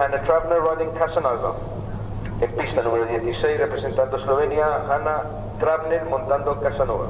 Hanna Trabner riding Casanova. En pista número 16, representando Eslovenia, Hanna Trabner montando Casanova.